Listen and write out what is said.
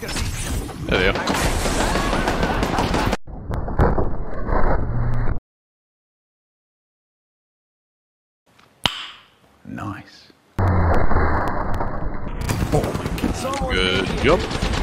There they are. Nice. Good job.